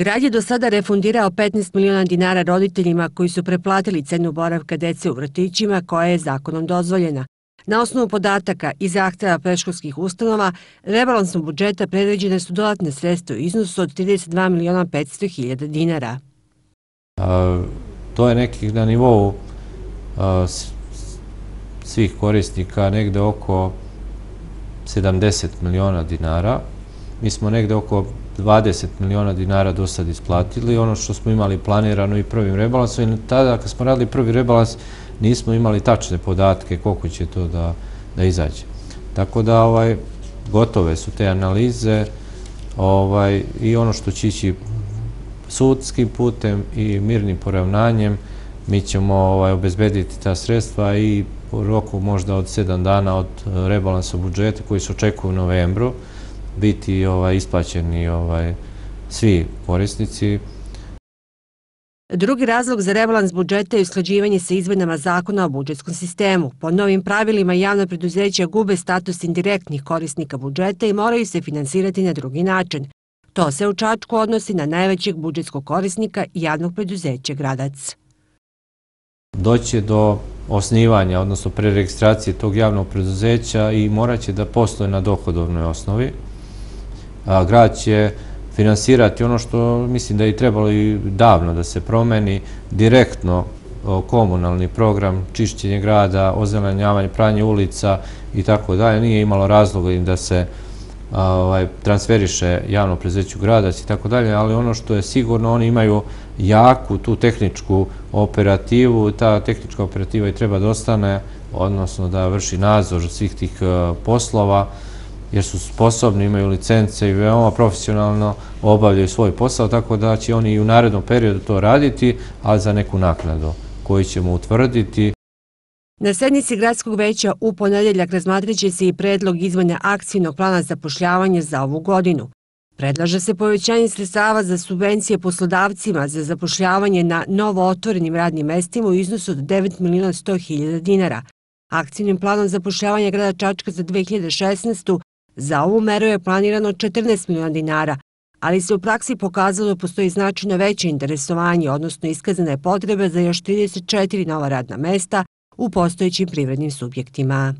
Grad je do sada refundirao 15 miliona dinara roditeljima koji su preplatili cenu boravka dece u vrtićima koja je zakonom dozvoljena. Na osnovu podataka i zahteva preškolskih ustanova, rebalansom budžeta predređene su dodatne sredstva u iznosu od 32 miliona 500 hiljada dinara. To je nekih na nivou svih korisnika negde oko 70 miliona dinara. Mi smo negde oko 20 miliona dinara do sad isplatili, ono što smo imali planirano i prvim rebalansom. I tada, kad smo radili prvi rebalans, nismo imali tačne podatke koliko će to da, da izađe. Tako da, ovaj, gotove su te analize ovaj, i ono što će ići sudskim putem i mirnim poravnanjem, mi ćemo ovaj, obezbediti ta sredstva i u roku možda od sedam dana od rebalansa budžeta koji se očekuju u novembru, biti ovaj, isplaćeni ovaj, svi korisnici. Drugi razlog za rebalans budžeta je usklađivanje sa izmenama zakona o budžetskom sistemu. Po novim pravilima javna preduzeća gube status indirektnih korisnika budžeta i moraju se finansirati na drugi način. To se u Čačku odnosi na najvećeg budžetskog korisnika javnog preduzeća Gradac. Doće do osnivanja, odnosno preregistracije tog javnog preduzeća i morat će da postoje na dohodovnoj osnovi grad će finansirati ono što mislim da je trebalo i davno da se promeni, direktno komunalni program, čišćenje grada, ozelenjavanje, pranje ulica i tako dalje. Nije imalo razloga da se ovaj, transferiše javno prezeću gradac i tako dalje, ali ono što je sigurno, oni imaju jaku tu tehničku operativu, ta tehnička operativa i treba da ostane, odnosno da vrši nadzor svih tih poslova, jer su sposobni, imaju licence i veoma profesionalno obavljaju svoj posao, tako da će oni i u narednom periodu to raditi, ali za neku naknadu koju ćemo utvrditi. Na sednici gradskog veća u ponedeljak razmatriće se i predlog izmene akcijnog plana zapošljavanja za ovu godinu. Predlaže se povećanje sredstava za subvencije poslodavcima za zapošljavanje na novo otvorenim radnim mestima u iznosu od 9 miliona 100 hiljada dinara. Akcijnim planom zapošljavanja grada Čačka za 2016. Za ovu meru je planirano 14 miliona dinara, ali se u praksi pokazalo da postoji značajno veće interesovanje, odnosno iskazane potrebe za još 34 nova radna mesta u postojećim privrednim subjektima.